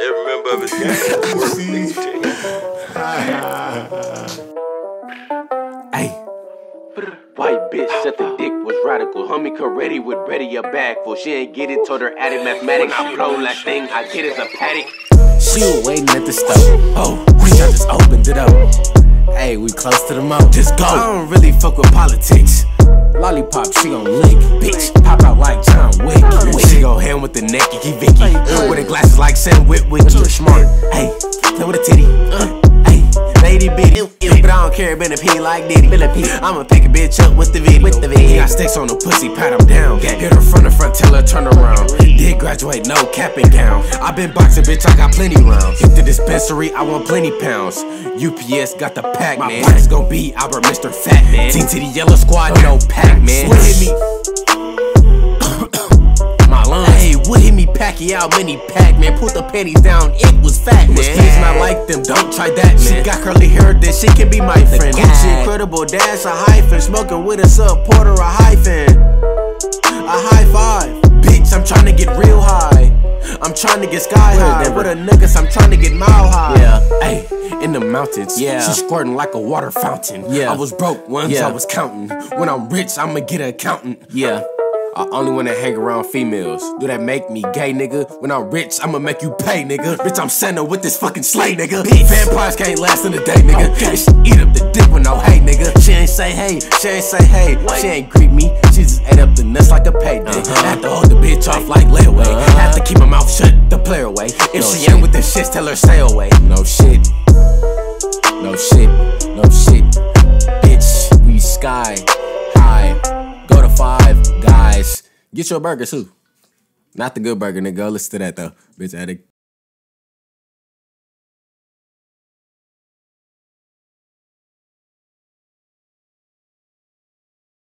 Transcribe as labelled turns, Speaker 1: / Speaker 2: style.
Speaker 1: Every member of his gang work
Speaker 2: Hey. White bitch said the dick was radical. Homie Coretti would ready a bag full. She ain't get it, told her added mathematics. I blow last thing I get is a paddock.
Speaker 3: She was waiting at the stove. Oh, I just opened it up. Hey, we close to the mouth. Just go. I don't really fuck with politics. Lollipop, she gon' lick, bitch. Pop out like John Wick. She gon' hand with the neck, you keep Vicky. With the glasses like Sam Witwicky. Smart, hey, play with a 10 but I don't care, been a P like Diddy. I'ma pick a bitch up with the video. With the video. He got sticks on the pussy, pat him down. Hit her from the front, tell her turn around. Did graduate, no cap and gown. I been boxing, bitch, I got plenty rounds. Hit the dispensary, I want plenty pounds. UPS got the pack, man. My gon' be Albert, Mr. Fat Man. Team to the yellow squad, no pack, man. Me? Pacquiao, mini pack, man. Put the panties down, it was fat, man. Kids not like them, don't try that, man. She got curly hair, then she can be my friend. Gucci, incredible dance, a hyphen. Smoking with a supporter, a hyphen. A high five. Bitch, I'm trying to get real high. I'm trying to get sky high. With a niggas, I'm trying to get mile high. Yeah. Hey, in the mountains. Yeah. She's squirting like a water fountain. Yeah. I was broke once yeah. I was counting. When I'm rich, I'ma get an accountant. Yeah. I only wanna hang around females. Do that make me gay, nigga? When I'm rich, I'ma make you pay, nigga. Bitch, I'm Santa with this fucking sleigh, nigga. Bitch. Vampires can't last in a day, nigga. Okay. She eat up the dick with no hey, nigga. She ain't say hey, she ain't say hey. She ain't greet me, she just ate up the nuts like a payday. Uh-huh. Had to hold the bitch off like layaway. Uh-huh. Had to keep my mouth shut, the player away. If no she shit. ain't with the shit, tell her stay away. No shit. No shit. No shit. Bitch, we sky high. Go to five, guys. Get your burger too. Not the good burger, nigga. Listen to that though. Bitch addict.